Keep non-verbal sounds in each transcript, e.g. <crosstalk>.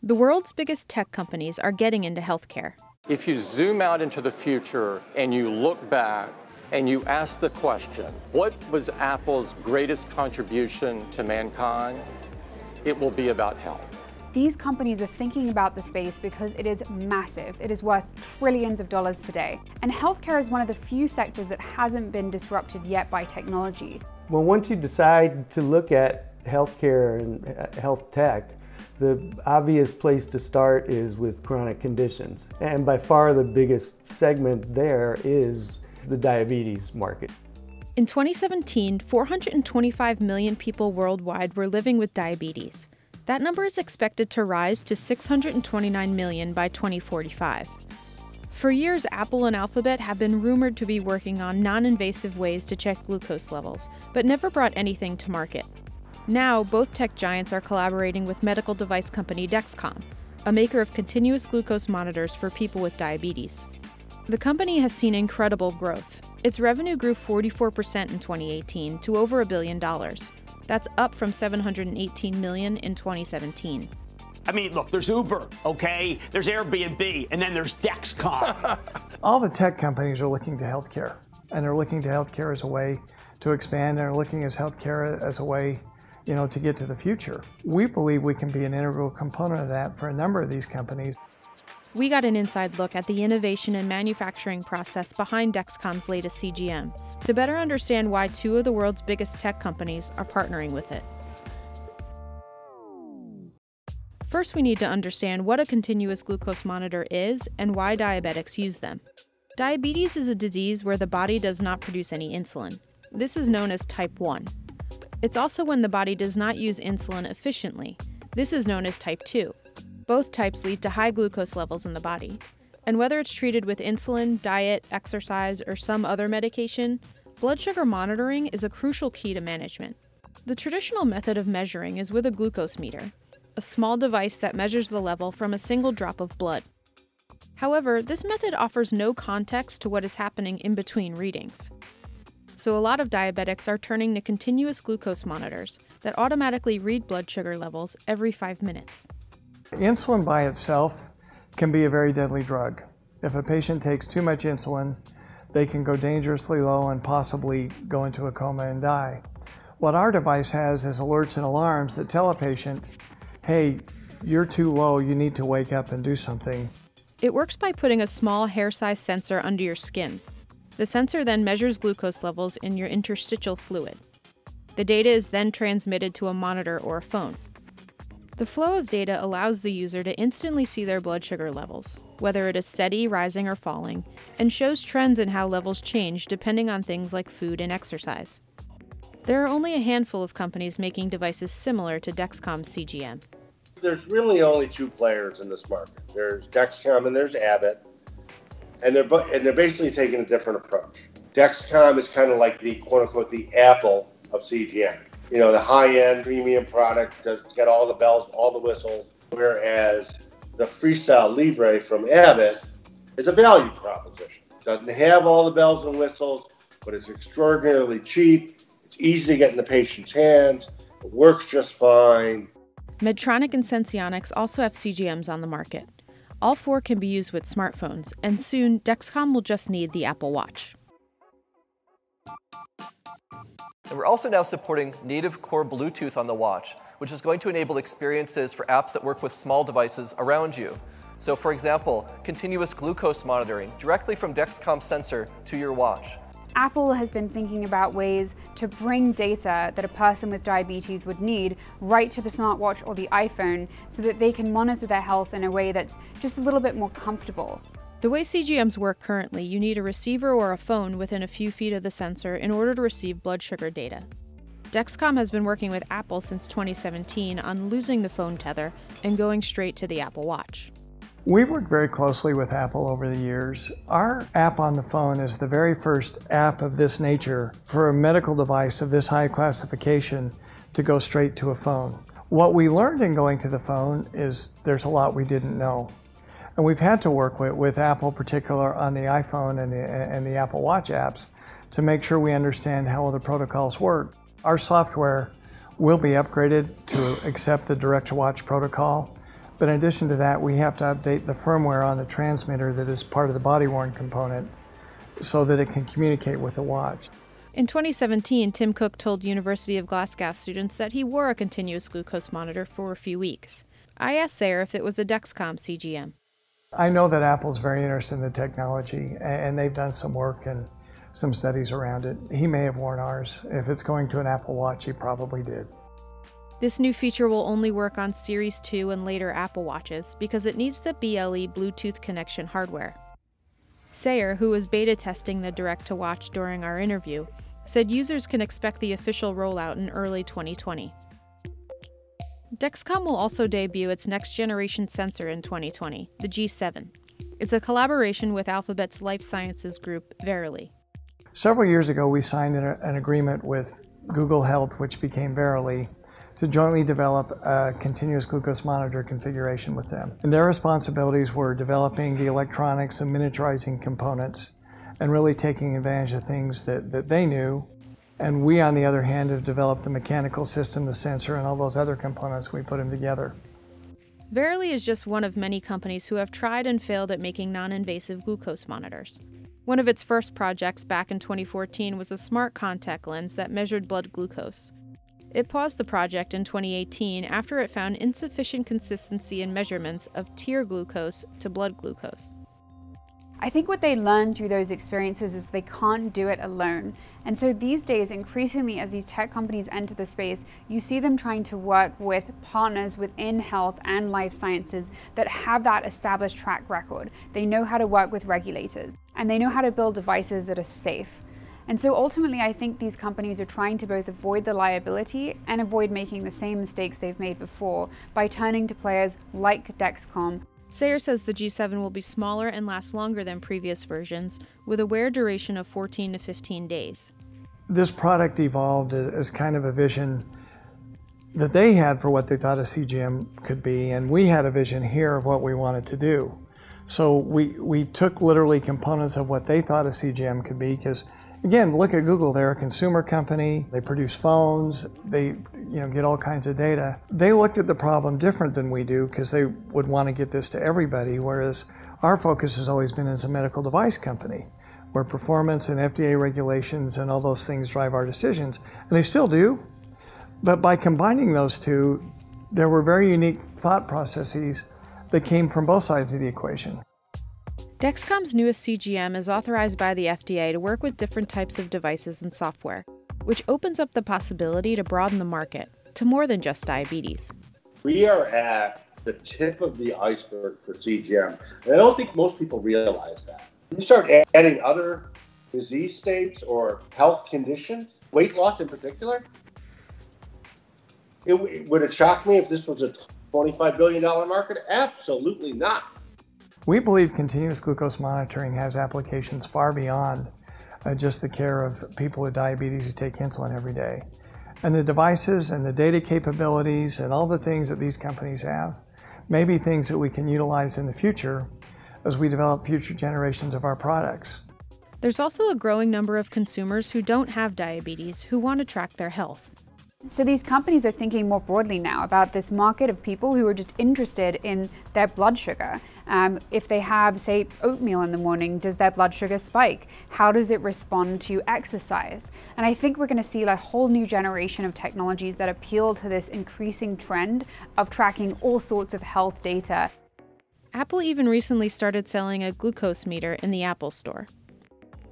The world's biggest tech companies are getting into healthcare. If you zoom out into the future and you look back and you ask the question, what was Apple's greatest contribution to mankind? It will be about health. These companies are thinking about the space because it is massive. It is worth trillions of dollars today. And healthcare is one of the few sectors that hasn't been disrupted yet by technology. Well, once you decide to look at healthcare and uh, health tech, the obvious place to start is with chronic conditions. And by far the biggest segment there is the diabetes market. In 2017, 425 million people worldwide were living with diabetes. That number is expected to rise to 629 million by 2045. For years, Apple and Alphabet have been rumored to be working on non invasive ways to check glucose levels, but never brought anything to market. Now, both tech giants are collaborating with medical device company Dexcom, a maker of continuous glucose monitors for people with diabetes. The company has seen incredible growth. Its revenue grew 44% in 2018 to over a billion dollars. That's up from 718 million in 2017. I mean, look, there's Uber, okay? There's Airbnb, and then there's Dexcom. <laughs> All the tech companies are looking to healthcare, and they're looking to healthcare as a way to expand. and They're looking at healthcare as a way you know, to get to the future. We believe we can be an integral component of that for a number of these companies. We got an inside look at the innovation and manufacturing process behind Dexcom's latest CGM to better understand why two of the world's biggest tech companies are partnering with it. First, we need to understand what a continuous glucose monitor is and why diabetics use them. Diabetes is a disease where the body does not produce any insulin. This is known as type 1. It's also when the body does not use insulin efficiently. This is known as type 2. Both types lead to high glucose levels in the body. And whether it's treated with insulin, diet, exercise, or some other medication, blood sugar monitoring is a crucial key to management. The traditional method of measuring is with a glucose meter, a small device that measures the level from a single drop of blood. However, this method offers no context to what is happening in between readings so a lot of diabetics are turning to continuous glucose monitors that automatically read blood sugar levels every five minutes. Insulin by itself can be a very deadly drug. If a patient takes too much insulin, they can go dangerously low and possibly go into a coma and die. What our device has is alerts and alarms that tell a patient, hey, you're too low, you need to wake up and do something. It works by putting a small hair size sensor under your skin, the sensor then measures glucose levels in your interstitial fluid. The data is then transmitted to a monitor or a phone. The flow of data allows the user to instantly see their blood sugar levels, whether it is steady, rising, or falling, and shows trends in how levels change depending on things like food and exercise. There are only a handful of companies making devices similar to Dexcom CGM. There's really only two players in this market. There's Dexcom and there's Abbott and they're and they're basically taking a different approach. Dexcom is kind of like the quote unquote the Apple of CGM. You know, the high end premium product does get all the bells, all the whistles, whereas the Freestyle Libre from Abbott is a value proposition. Doesn't have all the bells and whistles, but it's extraordinarily cheap. It's easy to get in the patient's hands. It works just fine. Medtronic and Senseonics also have CGMs on the market. All four can be used with smartphones, and soon Dexcom will just need the Apple Watch. And we're also now supporting native core Bluetooth on the watch, which is going to enable experiences for apps that work with small devices around you. So for example, continuous glucose monitoring directly from Dexcom sensor to your watch. Apple has been thinking about ways to bring data that a person with diabetes would need right to the smartwatch or the iPhone so that they can monitor their health in a way that's just a little bit more comfortable. The way CGMs work currently, you need a receiver or a phone within a few feet of the sensor in order to receive blood sugar data. Dexcom has been working with Apple since 2017 on losing the phone tether and going straight to the Apple Watch. We've worked very closely with Apple over the years. Our app on the phone is the very first app of this nature for a medical device of this high classification to go straight to a phone. What we learned in going to the phone is there's a lot we didn't know. And we've had to work with, with Apple, particular on the iPhone and the, and the Apple Watch apps, to make sure we understand how the protocols work. Our software will be upgraded to accept the Direct to Watch protocol But in addition to that, we have to update the firmware on the transmitter that is part of the body worn component so that it can communicate with the watch. In 2017, Tim Cook told University of Glasgow students that he wore a continuous glucose monitor for a few weeks. I asked Sayer if it was a Dexcom CGM. I know that Apple's very interested in the technology, and they've done some work and some studies around it. He may have worn ours. If it's going to an Apple Watch, he probably did. This new feature will only work on Series 2 and later Apple Watches because it needs the BLE Bluetooth connection hardware. Sayer, who was beta testing the Direct to Watch during our interview, said users can expect the official rollout in early 2020. Dexcom will also debut its next generation sensor in 2020, the G7. It's a collaboration with Alphabet's life sciences group, Verily. Several years ago, we signed an agreement with Google Health, which became Verily, to jointly develop a continuous glucose monitor configuration with them. And their responsibilities were developing the electronics and miniaturizing components and really taking advantage of things that, that they knew. And we, on the other hand, have developed the mechanical system, the sensor, and all those other components. We put them together. Verily is just one of many companies who have tried and failed at making non invasive glucose monitors. One of its first projects back in 2014 was a smart contact lens that measured blood glucose. It paused the project in 2018 after it found insufficient consistency in measurements of tear glucose to blood glucose. I think what they learned through those experiences is they can't do it alone. And so these days, increasingly, as these tech companies enter the space, you see them trying to work with partners within health and life sciences that have that established track record. They know how to work with regulators and they know how to build devices that are safe. And so ultimately, I think these companies are trying to both avoid the liability and avoid making the same mistakes they've made before by turning to players like Dexcom. Sayer says the G7 will be smaller and last longer than previous versions, with a wear duration of 14 to 15 days. This product evolved as kind of a vision that they had for what they thought a CGM could be, and we had a vision here of what we wanted to do. So we, we took literally components of what they thought a CGM could be because Again, look at Google. They're a consumer company. They produce phones. They you know, get all kinds of data. They looked at the problem different than we do because they would want to get this to everybody, whereas our focus has always been as a medical device company, where performance and FDA regulations and all those things drive our decisions. And they still do. But by combining those two, there were very unique thought processes that came from both sides of the equation. Dexcom's newest CGM is authorized by the FDA to work with different types of devices and software, which opens up the possibility to broaden the market to more than just diabetes. We are at the tip of the iceberg for CGM. And I don't think most people realize that. You start adding other disease states or health conditions, weight loss in particular, it, would it shock me if this was a $25 billion market? Absolutely not. We believe continuous glucose monitoring has applications far beyond uh, just the care of people with diabetes who take insulin every day. And the devices and the data capabilities and all the things that these companies have may be things that we can utilize in the future as we develop future generations of our products. There's also a growing number of consumers who don't have diabetes who want to track their health. So these companies are thinking more broadly now about this market of people who are just interested in their blood sugar. Um, if they have, say, oatmeal in the morning, does their blood sugar spike? How does it respond to exercise? And I think we're going to see a whole new generation of technologies that appeal to this increasing trend of tracking all sorts of health data. Apple even recently started selling a glucose meter in the Apple Store.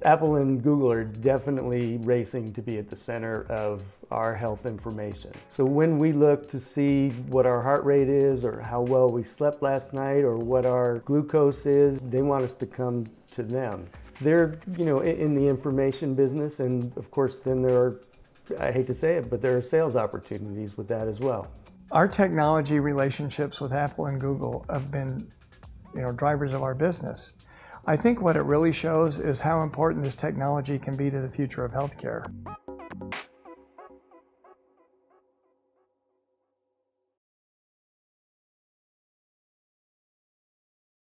Apple and Google are definitely racing to be at the center of our health information. So when we look to see what our heart rate is or how well we slept last night or what our glucose is, they want us to come to them. They're, you know, in the information business and of course then there are, I hate to say it, but there are sales opportunities with that as well. Our technology relationships with Apple and Google have been, you know, drivers of our business. I think what it really shows is how important this technology can be to the future of healthcare.